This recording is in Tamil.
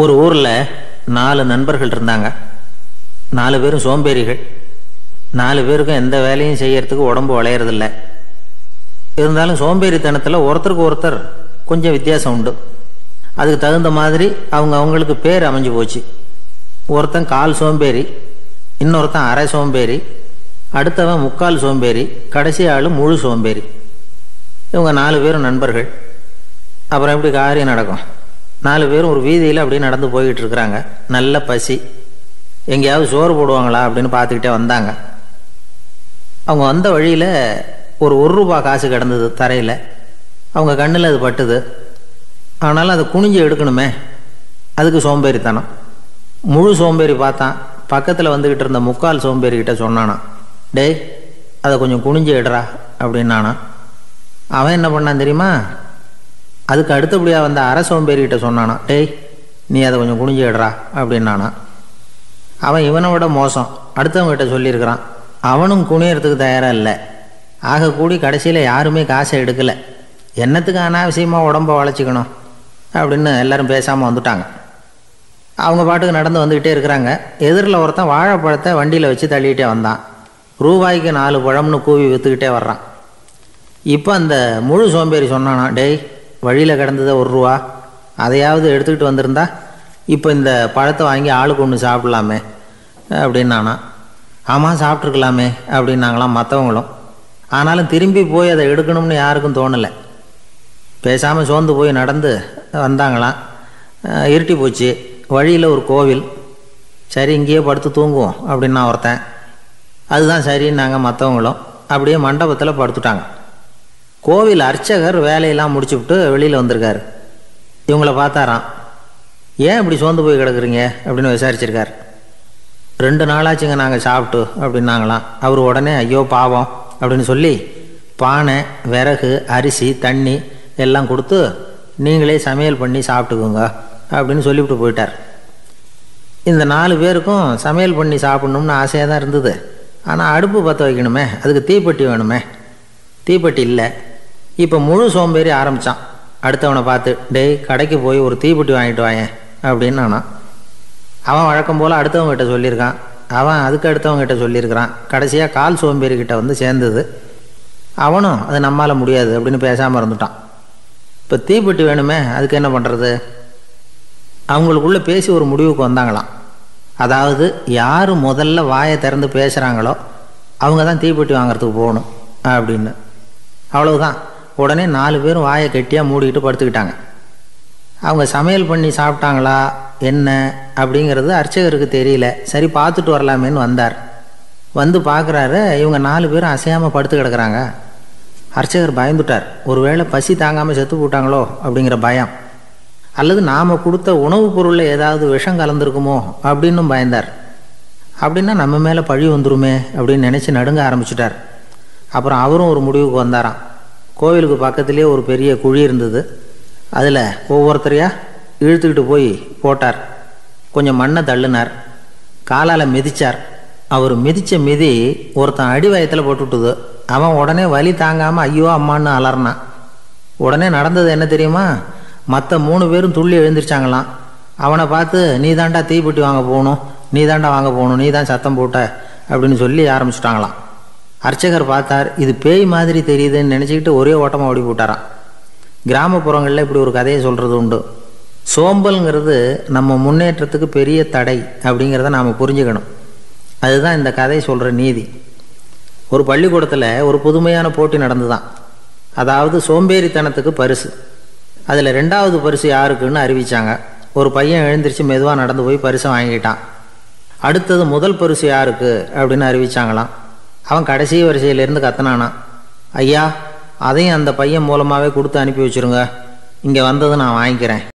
ஒரு ஊரில் நாலு நண்பர்கள் இருந்தாங்க. நாலு பேரும் சோம்பேறிகள். நாலு பேருக்கும் எந்த வேலையும் செய்யறதுக்கு உடம்பு வளையறதில்ல. இருந்தாலும் சோம்பேறித்தனத்தில் ஒருத்தருக்கு ஒருத்தர் கொஞ்சம் வித்தியாசம் உண்டு. அதுக்கு தகுந்த மாதிரி அவங்க அவங்களுக்கு பேர் அமைஞ்சு போச்சு. ஒருத்தன் கால் சோம்பேறி இன்னொருத்தன் அரை சோம்பேறி அடுத்தவன் முக்கால் சோம்பேறி கடைசி ஆள் முழு சோம்பேறி. இவங்க நாலு பேரும் நண்பர்கள். அப்புறம் எப்படி காரியம் நடக்கும்? நாலு பேரும் ஒரு வீதியில் அப்படியே நடந்து போய்கிட்டு இருக்கிறாங்க. நல்ல பசி. எங்கேயாவது சோறு போடுவாங்களா அப்படின்னு பார்த்துக்கிட்டே வந்தாங்க. அவங்க வந்த வழியில் ஒரு ஒரு ரூபா காசு கிடந்தது தரையில். அவங்க கண்ணில் அது பட்டுது. ஆனாலும் அதை குனிஞ்சு எடுக்கணுமே. அதுக்கு சோம்பேறித்தனம். முழு சோம்பேறி பார்த்தான். பக்கத்தில் வந்துக்கிட்டு இருந்த முக்கால் சோம்பேறிக்கிட்ட சொன்னானா டேய் அதை கொஞ்சம் குனிஞ்சு எடுறா அப்படின்னானா அவன் என்ன பண்ணான் தெரியுமா? அதுக்கு அடுத்தபடியாக வந்த அரை சோம்பேறிகிட்ட சொன்னானா டேய் நீ அதை கொஞ்சம் குனிஞ்சிடுறா அப்படின்னானா. அவன் இவனை விட மோசம். அடுத்தவங்ககிட்ட சொல்லியிருக்கிறான் அவனும் குனியறதுக்கு தயாராக இல்லை. ஆக கூடி கடைசியில் யாருமே காசை எடுக்கலை. என்னத்துக்கு அனாவசியமாக உடம்பை வளைச்சிக்கணும் அப்படின்னு எல்லாரும் பேசாமல் வந்துட்டாங்க. அவங்க பாட்டுக்கு நடந்து வந்துக்கிட்டே இருக்கிறாங்க. எதிரில் ஒருத்தன் வாழைப்பழத்தை வண்டியில் வச்சு தள்ளிக்கிட்டே வந்தான். ரூபாய்க்கு நாலு பழம்னு கூவி விற்றுக்கிட்டே வர்றான். இப்போ அந்த முழு சோம்பேறி சொன்னானா டேய் வழியில் கிடந்ததை ஒரு ரூபா அதையாவது எடுத்துக்கிட்டு வந்திருந்தா இப்போ இந்த பழத்தை வாங்கி ஆளுக்கு ஒன்று சாப்பிடலாமே அப்படின்னானா. ஆமாம் சாப்பிட்ருக்கலாமே அப்படின்னாங்களாம் மற்றவங்களும் ஆனாலும் திரும்பி போய் அதை எடுக்கணும்னு யாருக்கும் தோணலை. பேசாமல் சோர்ந்து போய் நடந்து வந்தாங்களாம். இருட்டி போச்சு. வழியில் ஒரு கோவில். சரி இங்கேயே படுத்து தூங்குவோம் அப்படின்னா ஒருத்தன். அதுதான் சரின்னாங்க மற்றவங்களும் அப்படியே மண்டபத்தில் படுத்துட்டாங்க. கோவில் அர்ச்சகர் வேலையெல்லாம் முடிச்சு விட்டு வெளியில் வந்திருக்காரு. இவங்கள பார்த்தாராம். ஏன் இப்படி சோர்ந்து போய் கிடக்குறீங்க? அப்படின்னு விசாரிச்சிருக்கார். ரெண்டு நாளாச்சுங்க நாங்கள் சாப்பிட்டு அப்படின்னாங்களாம். அவர் உடனே ஐயோ பாவம் அப்படின்னு சொல்லி பானை விறகு அரிசி தண்ணி எல்லாம் கொடுத்து நீங்களே சமையல் பண்ணி சாப்பிட்டுக்கோங்க அப்படின்னு சொல்லிவிட்டு போயிட்டார். இந்த நாலு பேருக்கும் சமையல் பண்ணி சாப்பிட்ணும்னு ஆசையாக தான் இருந்தது. ஆனால் அடுப்பு பற்ற வைக்கணுமே அதுக்கு தீப்பெட்டி வேணுமே. தீப்பெட்டி இல்லை. இப்போ முழு சோம்பேறி ஆரம்பித்தான் அடுத்தவனை பார்த்து டேய் கடைக்கு போய் ஒரு தீப்பெட்டி வாங்கிட்டு வாயேன் அப்படின்னு நானா. அவன் வழக்கம் போல் அடுத்தவங்ககிட்ட சொல்லியிருக்கான். அவன் அதுக்கு அடுத்தவங்ககிட்ட சொல்லியிருக்கிறான். கடைசியாக கால் சோம்பேறிக்கிட்ட வந்து சேர்ந்தது. அவனும் அது நம்மால் முடியாது அப்படின்னு பேசாமல் இருந்துட்டான். இப்போ தீப்பெட்டி வேணுமே அதுக்கு என்ன பண்ணுறது அவங்களுக்குள்ளே பேசி ஒரு முடிவுக்கு வந்தாங்களாம். அதாவது யார் முதல்ல வாயை திறந்து பேசுகிறாங்களோ அவங்க தான் தீப்பெட்டி வாங்குறதுக்கு போகணும் அப்படின்னு. அவ்வளவுதான். உடனே நாலு பேரும் வாயை கெட்டியாக மூடிக்கிட்டு படுத்துக்கிட்டாங்க. அவங்க சமையல் பண்ணி சாப்பிட்டாங்களா என்ன அப்படிங்கிறது அர்ச்சகருக்கு தெரியல. சரி பார்த்துட்டு வரலாமேன்னு வந்தார். வந்து பார்க்குறாரு இவங்க நாலு பேரும் அசையாமல் படுத்து கிடக்குறாங்க. அர்ச்சகர் பயந்துட்டார். ஒருவேளை பசி தாங்காமல் செத்து போட்டாங்களோ அப்படிங்கிற பயம். அல்லது நாம் கொடுத்த உணவுப் பொருளில் ஏதாவது விஷம் கலந்துருக்குமோ அப்படின்னும் பயந்தார். அப்படின்னா நம்ம மேலே பழி வந்துருமே அப்படின்னு நினச்சி நடுங்க ஆரம்பிச்சிட்டார். அப்புறம் அவரும் ஒரு முடிவுக்கு வந்தாராம். கோவிலுக்கு பக்கத்துலேயே ஒரு பெரிய குழி இருந்தது. அதில் ஒவ்வொருத்தரையாக இழுத்துக்கிட்டு போய் போட்டார். கொஞ்சம் மண்ணை தள்ளுனார். காலால் மிதித்தார் அவர் மிதித்த மிதி ஒருத்தன் அடி வயத்தில் போட்டுவிட்டுது அவன் உடனே வலி தாங்காமல் ஐயோ அம்மான்னு அலறினான். உடனே நடந்தது என்ன தெரியுமா? மற்ற மூணு பேரும் துள்ளி எழுந்திரிச்சாங்களாம். அவனை பார்த்து நீ தாண்டா தீப்பெட்டி வாங்க போகணும். நீ தாண்டா வாங்க போகணும். நீ தான் சத்தம் போட்ட. அப்படின்னு சொல்லி ஆரம்பிச்சிட்டாங்களாம். அர்ச்சகர் பார்த்தார் இது பேய் மாதிரி தெரியுதுன்னு நினச்சிக்கிட்டு ஒரே ஓட்டமாக ஓடி போட்டாராம். கிராமப்புறங்களில் இப்படி ஒரு கதையை சொல்கிறது உண்டு. சோம்பல்ங்கிறது நம்ம முன்னேற்றத்துக்கு பெரிய தடை அப்படிங்கிறத நாம் புரிஞ்சுக்கணும். அதுதான் இந்த கதை சொல்கிற நீதி. ஒரு பள்ளிக்கூடத்தில் ஒரு புதுமையான போட்டி நடந்துதான். அதாவது சோம்பேறித்தனத்துக்கு பரிசு. அதில் ரெண்டாவது பரிசு யாருக்குன்னு அறிவித்தாங்க ஒரு பையன் எழுந்திரிச்சு மெதுவாக நடந்து போய் பரிசை வாங்கிட்டான் அடுத்தது முதல் பரிசு யாருக்கு அப்படின்னு அறிவிச்சாங்களாம். அவன் கடைசி வரிசையிலேருந்து கத்துனானான் ஐயா அதையும் அந்த பையன் மூலமாகவே கொடுத்து அனுப்பி வச்சுருங்க. இங்கே வந்தது நான் வாங்கிக்கிறேன்.